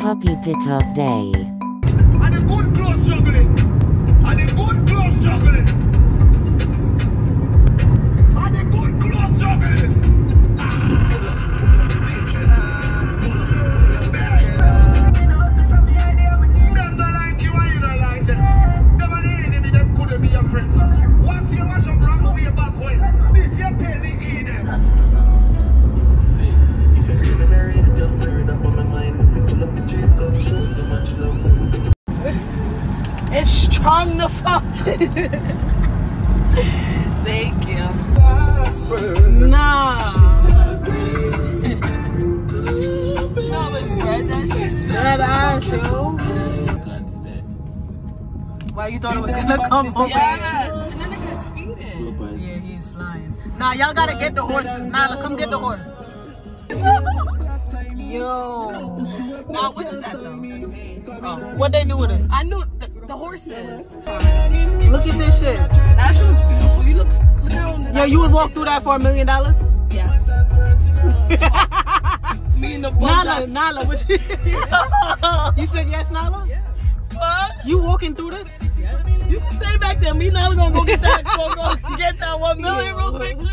puppy pickup day. It's strong the fuck. Thank you. Nah. No, it's dead, that shit. Dead ass, yo. God's bed. Why you thought it was gonna come over? Yes. And then just speeding. Yeah, he's flying. Nah, y'all gotta get the horses. Nala, come get the horse. Yo. Now, what is that though? Oh, what they do with it? I knew the, the horses. Look at this shit. That shit looks beautiful. You look, look Yo, you would walk through that for a million dollars? Yes. Me and the. Nala, Nala, what you? you said yes, Nala? Yeah. Fuck. You walking through this? You can stay back there. Me and Nala gonna go get that. Go, go get that one million real quickly.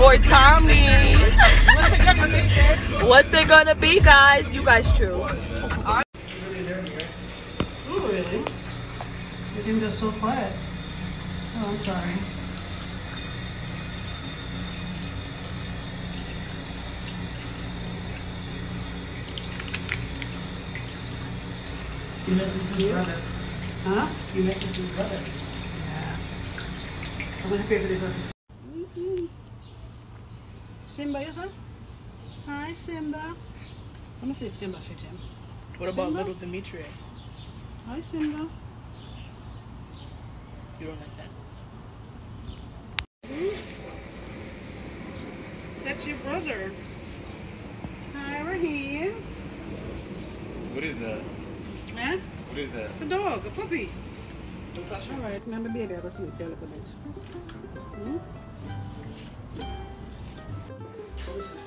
Or Tommy. What's it gonna be, guys? You guys choose. Oh, really? You think they're so quiet? Oh, I'm sorry. You messed his brother. Huh? You messed his brother. Yeah. I'm gonna pay for this. Simba, you son? Hi, Simba. Let me see if Simba fit him. What about little Demetrius? Hi, Simba. You don't like that? That's your brother. Hi, Raheem. What is that? Huh? What is that? It's a dog, a puppy. Don't touch All right, remember, baby, I was sleep here a little bit. Hmm? This is